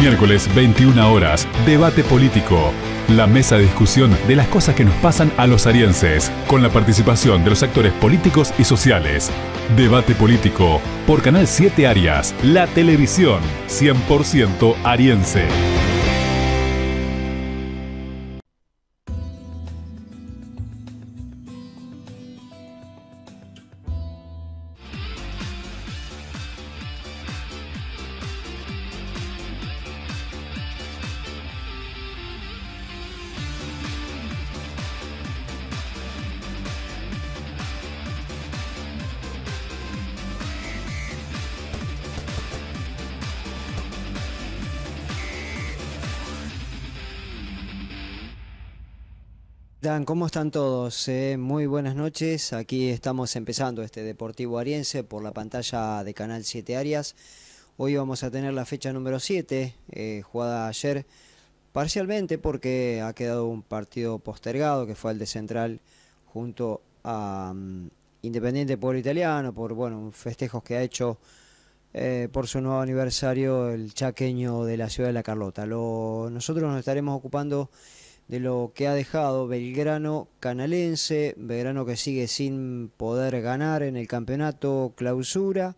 Miércoles 21 horas, debate político. La mesa de discusión de las cosas que nos pasan a los arienses, con la participación de los actores políticos y sociales. Debate político por Canal 7 Arias, la televisión 100% ariense. ¿Cómo están todos? Eh, muy buenas noches. Aquí estamos empezando este Deportivo Ariense por la pantalla de Canal 7 Arias. Hoy vamos a tener la fecha número 7, eh, jugada ayer parcialmente porque ha quedado un partido postergado que fue el de Central junto a um, Independiente Pueblo Italiano por bueno, festejos que ha hecho eh, por su nuevo aniversario el chaqueño de la ciudad de La Carlota. Lo, nosotros nos estaremos ocupando de lo que ha dejado Belgrano Canalense, Belgrano que sigue sin poder ganar en el campeonato clausura,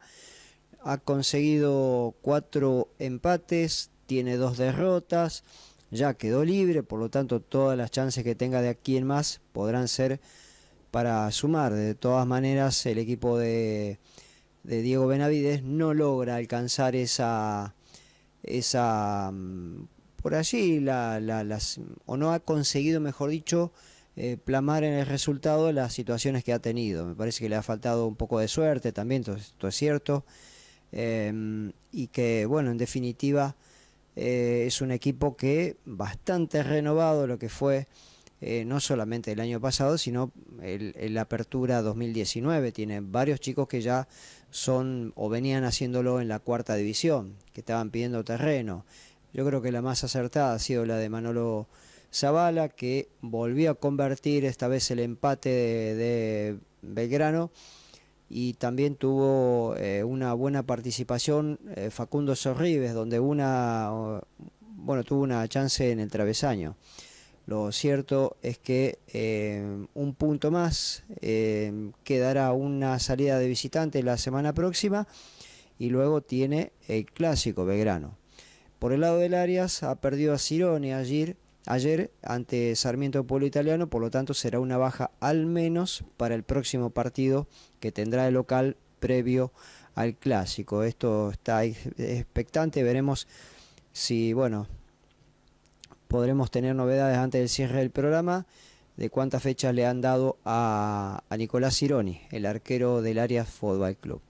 ha conseguido cuatro empates, tiene dos derrotas, ya quedó libre, por lo tanto todas las chances que tenga de aquí en más podrán ser para sumar. De todas maneras, el equipo de, de Diego Benavides no logra alcanzar esa, esa mm, por allí la, o no ha conseguido, mejor dicho, eh, plamar en el resultado las situaciones que ha tenido. Me parece que le ha faltado un poco de suerte también, esto es cierto. Em, y que, bueno, en definitiva, eh, es un equipo que bastante renovado lo que fue eh, no solamente el año pasado, sino la apertura 2019. Tiene varios chicos que ya son o venían haciéndolo en la cuarta división, que estaban pidiendo terreno. Yo creo que la más acertada ha sido la de Manolo Zavala, que volvió a convertir esta vez el empate de, Belgrano y también tuvo eh, una buena participación eh, Facundo Sorribes, donde una, bueno, tuvo una chance en el travesaño. Lo cierto es que eh, un punto más quedará una salida de visitante la semana próxima y luego tiene el clásico Belgrano. Por el lado del Arias ha perdido a Cirone ayer, ayer ante Sarmiento Pueblo Italiano, por lo tanto será una baja al menos para el próximo partido que tendrá el local previo al clásico. Esto está expectante, veremos si, bueno, podremos tener novedades antes del cierre del programa de cuántas fechas le han dado a, a Nicolás Cironi, el arquero del Arias Football Club.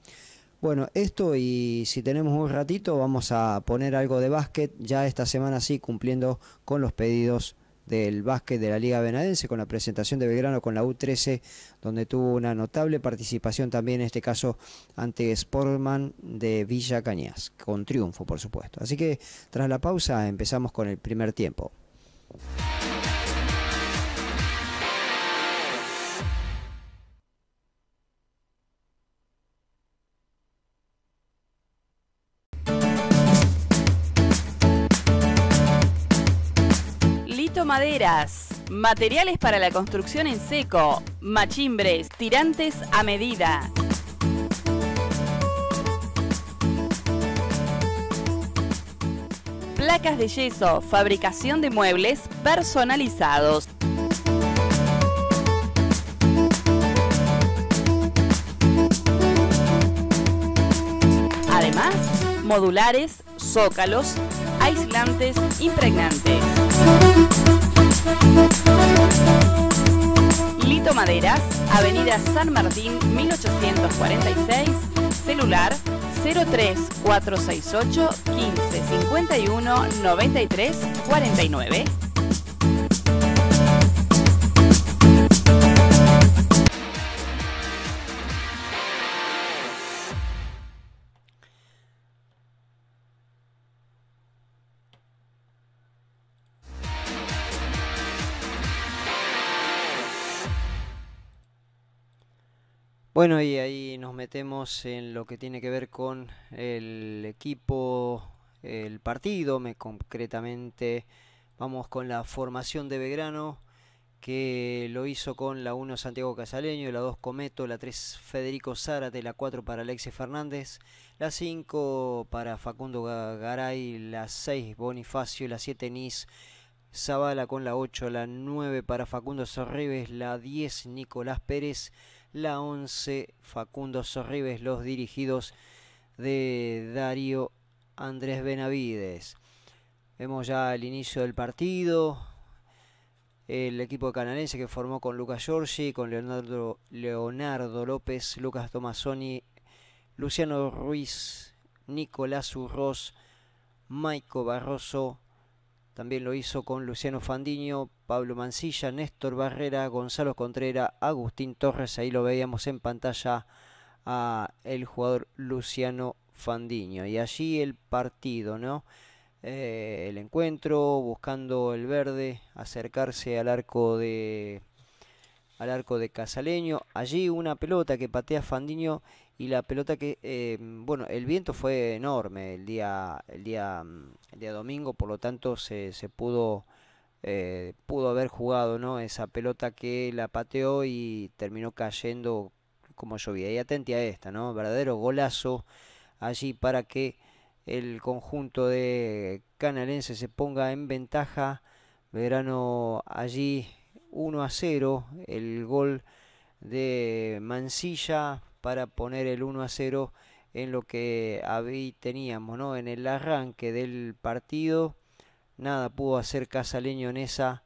Bueno, esto y si tenemos un ratito vamos a poner algo de básquet, ya esta semana sí cumpliendo con los pedidos del básquet de la Liga Benadense con la presentación de Belgrano con la U13 donde tuvo una notable participación también en este caso ante Sportman de Villa Cañas, con triunfo por supuesto. Así que tras la pausa empezamos con el primer tiempo. Maderas, materiales para la construcción en seco, machimbres, tirantes a medida. Placas de yeso, fabricación de muebles personalizados. Además, modulares, zócalos, aislantes, impregnantes. Lito Maderas, Avenida San Martín, 1846, celular 03468 1551 93 49. Bueno, y ahí nos metemos en lo que tiene que ver con el equipo el partido, me concretamente vamos con la formación de Belgrano que lo hizo con la 1 Santiago Casaleño, la 2 Cometo, la 3 Federico Zárate, la 4 para Alexis Fernández, la 5 para Facundo Garay, la 6 Bonifacio, la 7 Nis Zavala con la 8, la 9 para Facundo Sorribes, la 10 Nicolás Pérez, la 11 Facundo Sorribes, los dirigidos de Darío Andrés Benavides. Vemos ya el inicio del partido, el equipo canadiense que formó con Lucas Giorgi, con Leonardo, Leonardo López, Lucas Tomasoni, Luciano Ruiz, Nicolás Urroz, Maico Barroso, también lo hizo con Luciano Fandiño, Pablo Mancilla, Néstor Barrera, Gonzalo Contrera, Agustín Torres, ahí lo veíamos en pantalla a el jugador Luciano Fandiño. Y allí el partido, ¿no? Eh, el encuentro, buscando el verde, acercarse al arco de al arco de Casaleño. Allí una pelota que patea Fandiño y la pelota que eh, bueno el viento fue enorme el día el día el día domingo por lo tanto se, se pudo eh, pudo haber jugado no esa pelota que la pateó y terminó cayendo como llovía y atente a esta no verdadero golazo allí para que el conjunto de Canalense se ponga en ventaja. Verano allí 1 a 0, el gol de Mansilla para poner el 1 a 0 en lo que habí, teníamos, ¿no? En el arranque del partido, nada pudo hacer Casaleño en esa,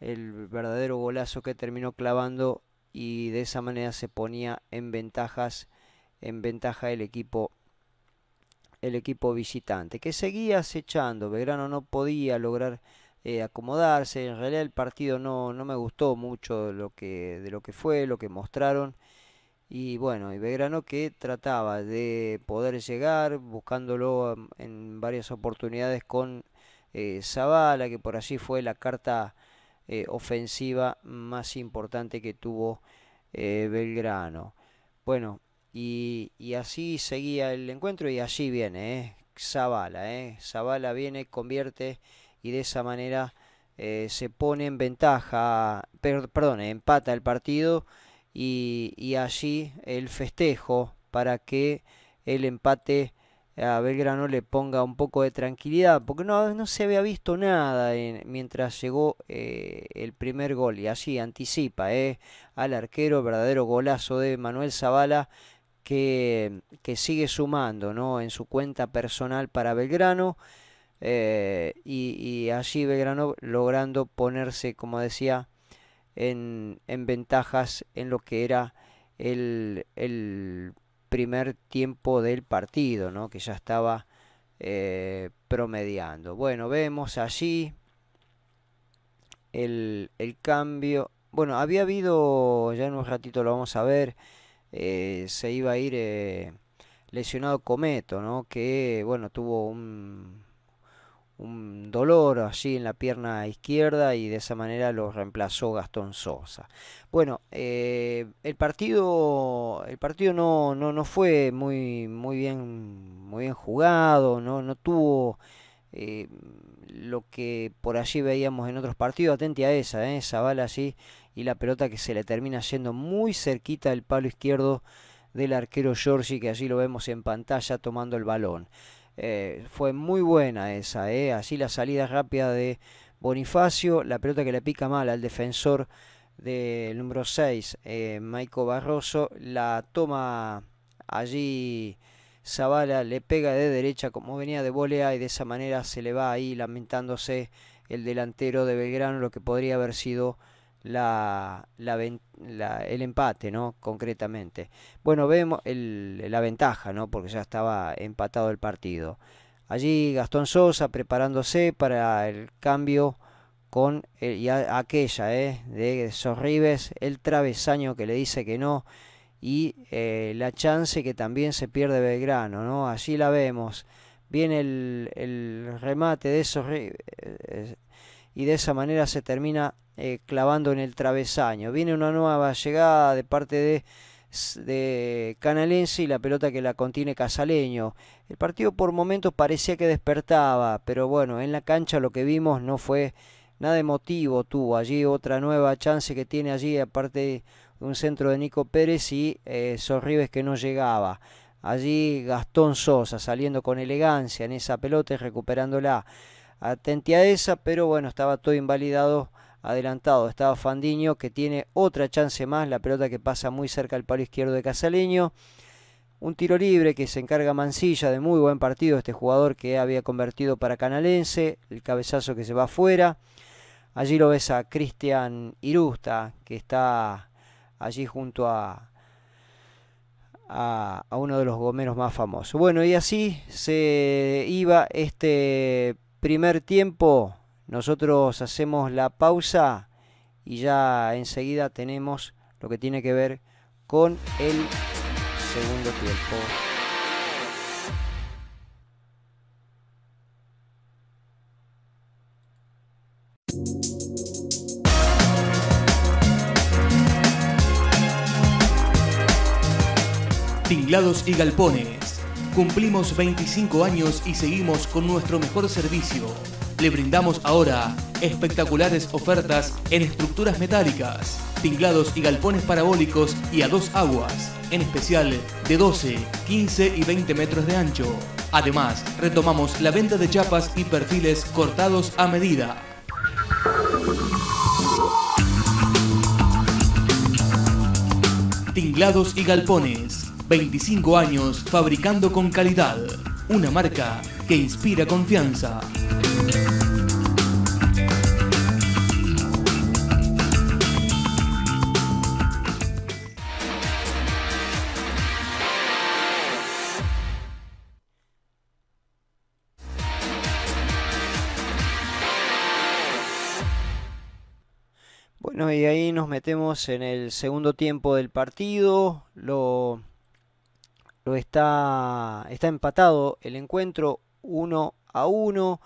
el verdadero golazo que terminó clavando y de esa manera se ponía en ventajas, en ventaja el equipo el equipo visitante, que seguía acechando. Belgrano no podía lograr eh, acomodarse. En realidad el partido no, no me gustó mucho de lo, que, de lo que fue, lo que mostraron. Y bueno, y Belgrano que trataba de poder llegar, buscándolo en varias oportunidades con eh, Zavala, que por allí fue la carta eh, ofensiva más importante que tuvo eh, Belgrano. Bueno, y, así seguía el encuentro y allí viene, ¿eh? Zavala. Zavala viene, convierte y de esa manera se pone en ventaja, perdón, empata el partido y, allí el festejo para que el empate a Belgrano le ponga un poco de tranquilidad, porque no, no se había visto nada mientras llegó eh, el primer gol y allí anticipa eh, al arquero, verdadero golazo de Manuel Zavala que, sigue sumando ¿no? en su cuenta personal para Belgrano eh, y, allí Belgrano logrando ponerse, como decía, en, en ventajas en lo que era el, el, primer tiempo del partido, ¿no? que ya estaba eh, promediando. Bueno, vemos allí el, el cambio. Bueno, había habido, ya en un ratito lo vamos a ver, eh, se iba a ir eh, lesionado Cometo, ¿no? que bueno, tuvo un, un dolor allí en la pierna izquierda y de esa manera lo reemplazó Gastón Sosa. Bueno, eh, el partido, el partido no, no, no fue muy, muy, bien, muy bien jugado, no, no tuvo lo que por allí veíamos en otros partidos. Atente a esa, esa bala allí y la pelota que se le termina yendo muy cerquita del palo izquierdo del arquero Giorgi, que allí lo vemos en pantalla tomando el balón. Eh, fue muy buena esa, eh. así la salida rápida de Bonifacio, la pelota que le pica mal al defensor del número 6, eh, Maico Barroso, la toma allí Zavala, le pega de derecha como venía de volea y de esa manera se le va ahí lamentándose el delantero de Belgrano, lo que podría haber sido la, el empate, ¿no? Concretamente. Bueno, vemos el, la ventaja, ¿no? Porque ya estaba empatado el partido. Allí Gastón Sosa preparándose para el cambio con el, aquella, ¿eh? De Sorribes, el travesaño que le dice que no y eh, la chance que también se pierde Belgrano, ¿no? Allí la vemos. Viene el, el remate de Sorribes eh, y de esa manera se termina eh, clavando en el travesaño. Viene una nueva llegada de parte de de Canalense y la pelota que la contiene Casaleño. El partido por momentos parecía que despertaba, pero bueno, en la cancha lo que vimos no fue nada emotivo, tuvo allí otra nueva chance que tiene allí, aparte de un centro de Nico Pérez y eh, Sorribes que no llegaba. Allí Gastón Sosa saliendo con elegancia en esa pelota y recuperándola. Atente a esa, pero bueno, estaba todo invalidado adelantado estaba Fandiño que tiene otra chance más, la pelota que pasa muy cerca al palo izquierdo de Casaleño. Un tiro libre que se encarga Mansilla de muy buen partido, este jugador que había convertido para Canalense, el cabezazo que se va afuera. Allí lo ves a Cristian Irusta, que está allí junto a, a, a, uno de los gomeros más famosos. Bueno, y así se iba este primer tiempo nosotros hacemos la pausa y ya enseguida tenemos lo que tiene que ver con el segundo tiempo. Tinglados y Galpones. Cumplimos 25 años y seguimos con nuestro mejor servicio le brindamos ahora espectaculares ofertas en estructuras metálicas, tinglados y galpones parabólicos y a dos aguas, en especial de 12, 15 y 20 metros de ancho. Además, retomamos la venta de chapas y perfiles cortados a medida. Tinglados y Galpones. 25 años fabricando con calidad. Una marca que inspira confianza. Bueno, y ahí nos metemos en el segundo tiempo del partido. Lo, lo está, está empatado el encuentro 1 a 1.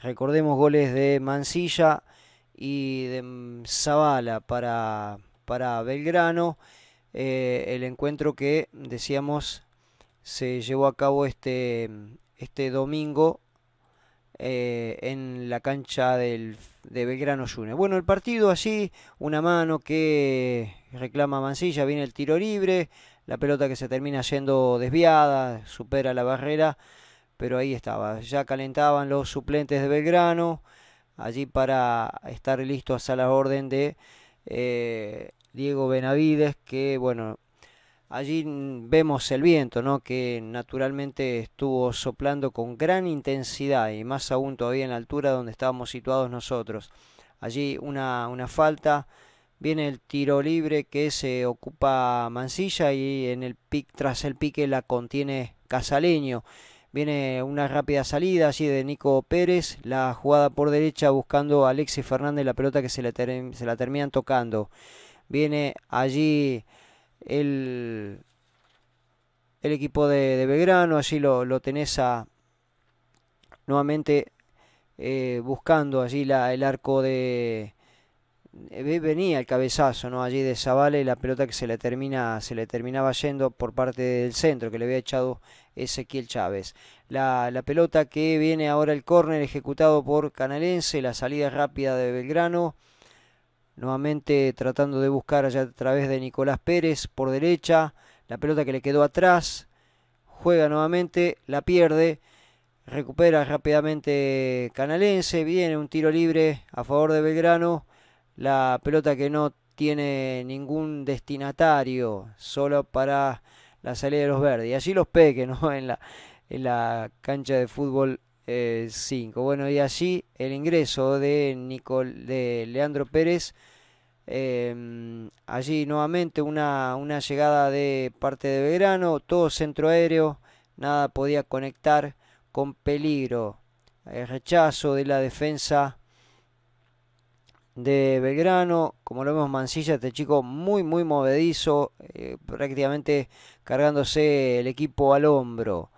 Recordemos goles de Mansilla y de Zavala para, para Belgrano. Eh, el encuentro que decíamos se llevó a cabo este, este domingo eh, en la cancha del, de Belgrano Junior. Bueno, el partido allí, una mano que reclama Mansilla, viene el tiro libre, la pelota que se termina yendo desviada, supera la barrera, pero ahí estaba, ya calentaban los suplentes de Belgrano, allí para estar listos a la orden de eh, Diego Benavides, que bueno, Allí vemos el viento, ¿no? que naturalmente estuvo soplando con gran intensidad y más aún todavía en la altura donde estábamos situados nosotros. Allí una, una falta, viene el tiro libre que se ocupa Mansilla y en el pic, tras el pique la contiene Casaleño. Viene una rápida salida allí de Nico Pérez, la jugada por derecha buscando a Alexis Fernández la pelota que se, le se la terminan tocando. Viene allí el, el equipo de, Belgrano, allí lo, lo tenés a, nuevamente eh, buscando allí la, el arco de venía el cabezazo no allí de Zavala y la pelota que se le termina se le terminaba yendo por parte del centro que le había echado Ezequiel Chávez. La, la pelota que viene ahora el córner ejecutado por Canalense la salida rápida de Belgrano nuevamente tratando de buscar allá a través de Nicolás Pérez por derecha, la pelota que le quedó atrás, juega nuevamente, la pierde, recupera rápidamente Canalense, viene un tiro libre a favor de Belgrano, la pelota que no tiene ningún destinatario, solo para la salida de los verdes, y allí los peques, ¿no? En la, en la cancha de fútbol 5. Eh, bueno, y allí el ingreso de, Nicol, de Leandro Pérez. Em, allí nuevamente una, una llegada de parte de Belgrano, todo centro aéreo, nada podía conectar con peligro. El rechazo de la defensa de Belgrano, como lo vemos Mansilla, este chico muy muy movedizo, eh, prácticamente cargándose el equipo al hombro.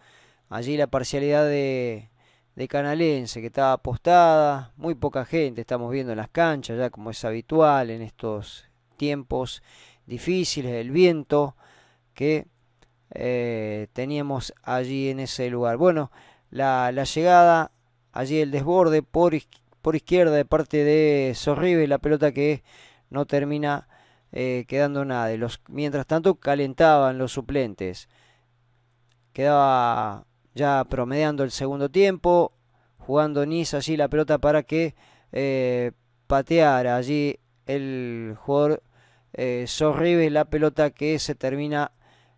Allí la parcialidad de, de Canalense que estaba apostada, muy poca gente estamos viendo en las canchas, ya como es habitual en estos tiempos difíciles, el viento que eh, teníamos allí en ese lugar. Bueno, la, llegada, allí el desborde por, por izquierda de parte de Sorribe, la pelota que no termina eh, quedando nada. Los, mientras tanto calentaban los suplentes. Quedaba ya promediando el segundo tiempo, jugando Nice allí la pelota para que eh, pateara allí el jugador eh, Sorribe la pelota que se termina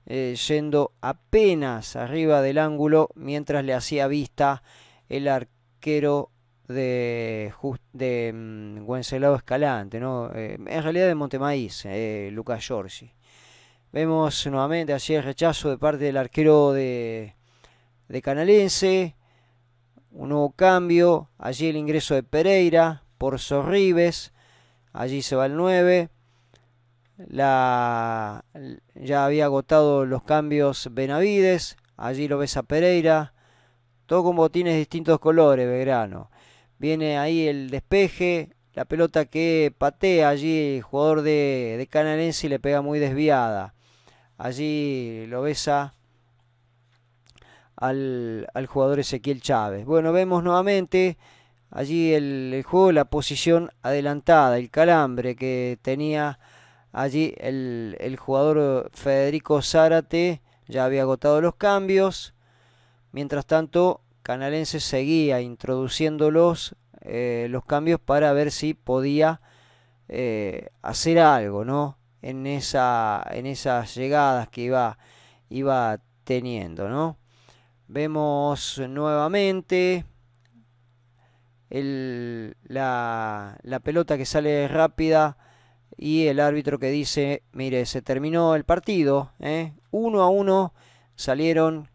eh, yendo apenas arriba del ángulo mientras le hacía vista el arquero de, de mm, Escalante, ¿no? Eh, en realidad de Montemaíz, eh, Lucas Giorgi. Vemos nuevamente allí el rechazo de parte del arquero de, de Canalense, un nuevo cambio, allí el ingreso de Pereira por Sorribes, allí se va el 9. La, ya había agotado los cambios Benavides, allí lo ves a Pereira, todo con botines de distintos colores, Belgrano. Viene ahí el despeje, la pelota que patea allí el jugador de, de Canalense y le pega muy desviada. Allí lo besa al, al jugador Ezequiel Chávez. Bueno, vemos nuevamente allí el, el, juego, la posición adelantada, el calambre que tenía allí el, el jugador Federico Zárate, ya había agotado los cambios. Mientras tanto, Canalense seguía introduciendo los, eh, los cambios para ver si podía eh, hacer algo, ¿no? En, esa, en esas llegadas que iba, iba teniendo, ¿no? Vemos nuevamente el, la, la pelota que sale rápida y el árbitro que dice, mire, se terminó el partido, ¿eh? uno a uno salieron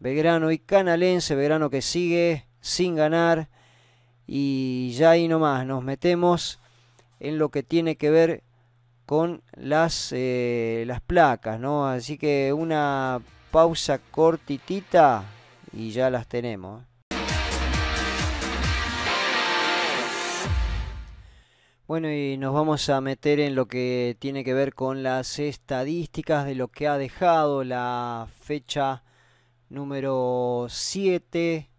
Belgrano y Canalense, Belgrano que sigue sin ganar y ya ahí nomás nos metemos en lo que tiene que ver con las, eh, las placas, ¿no? Así que una pausa cortitita y ya las tenemos. Bueno, y nos vamos a meter en lo que tiene que ver con las estadísticas de lo que ha dejado la fecha número 7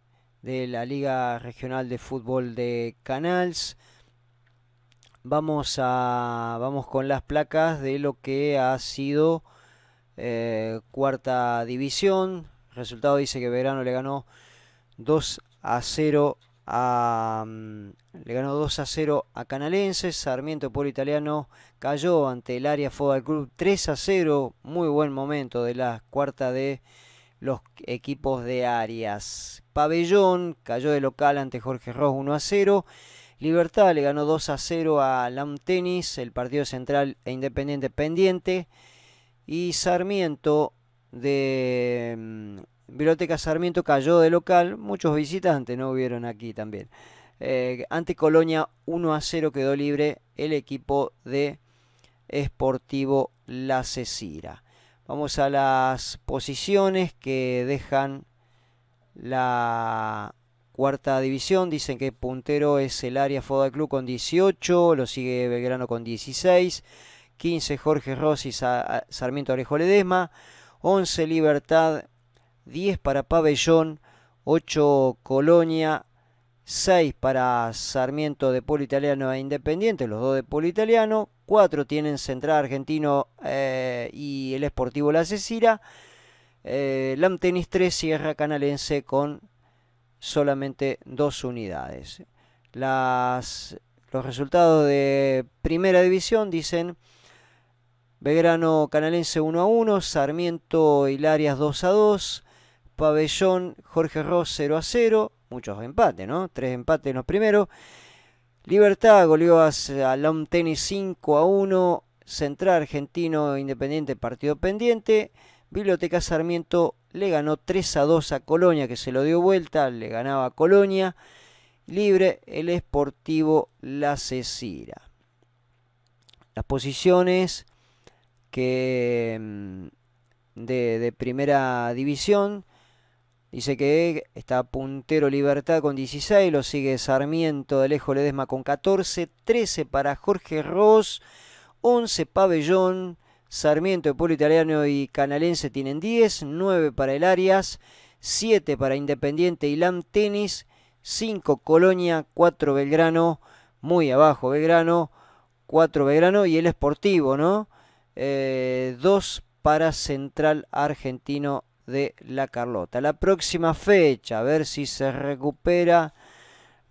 de la Liga Regional de Fútbol de Canals. Vamos a vamos con las placas de lo que ha sido eh, cuarta división. El resultado dice que Verano le ganó 2 a 0 Mm, le ganó 2 a 0 a Canalenses. Sarmiento Polo Italiano cayó ante el área Fútbol Club 3 a 0. Muy buen momento de la cuarta de los equipos de Arias. Pabellón cayó de local ante Jorge Ross 1 a 0. Libertad le ganó 2 a 0 a Lam Tennis, el partido central e independiente pendiente. Y Sarmiento de mm, Biblioteca Sarmiento cayó de local, muchos visitantes no hubieron aquí también. Eh, ante Colonia 1 a 0 quedó libre el equipo de Esportivo La Cecira. Vamos a las posiciones que dejan la cuarta división. Dicen que puntero es el área Foda Club con 18, lo sigue Belgrano con 16, 15 Jorge Rossi, Sarmiento Orejo Ledesma, 11 Libertad 10 para Pabellón, 8 Colonia, 6 para Sarmiento de Polo Italiano e Independiente, los dos de Polo Italiano, 4 tienen Central Argentino eh, y el Esportivo La Cecira, eh, Lam Tenis 3 Sierra Canalense con solamente dos unidades. Las, los resultados de primera división dicen Belgrano Canalense 1 a 1, Sarmiento Hilarias 2 a 2, Pabellón, Jorge Ross 0 a 0. Muchos empates, ¿no? Tres empates en los primeros. Libertad goleó a Long Tennis 5 a 1. Central Argentino Independiente partido pendiente. Biblioteca Sarmiento le ganó 3 a 2 a Colonia, que se lo dio vuelta, le ganaba a Colonia. Libre el Esportivo La Cecira. Las posiciones que mm, de primera división Dice que está puntero Libertad con 16, lo sigue Sarmiento de Lejo Ledesma con 14, 13 para Jorge Ross, 11 Pabellón, Sarmiento, Polo Italiano y Canalense tienen 10, 9 para el Arias, 7 para Independiente y LAM Tenis, 5 Colonia, 4 Belgrano, muy abajo Belgrano, 4 Belgrano y el Esportivo, ¿no? 2 eh, para Central Argentino de La Carlota. La próxima fecha, a ver si se recupera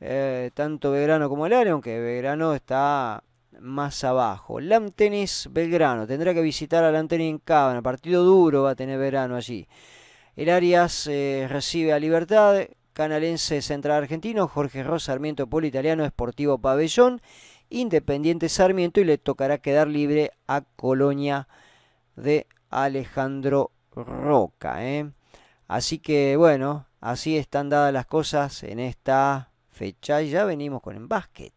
eh, tanto Belgrano como el área, aunque Belgrano está más abajo. Lam Tenis Belgrano, tendrá que visitar a Lam Tenis en Cabana, partido duro va a tener Belgrano allí. El Arias eh, recibe a Libertad, Canalense Central Argentino, Jorge Ross, Sarmiento Polo Italiano, Esportivo Pabellón, Independiente Sarmiento y le tocará quedar libre a Colonia de Alejandro Roca. ¿eh? Así que bueno, así están dadas las cosas en esta fecha y ya venimos con el básquet.